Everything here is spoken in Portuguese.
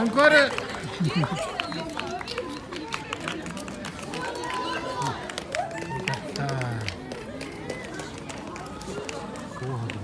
Ancora. Tá. Porra,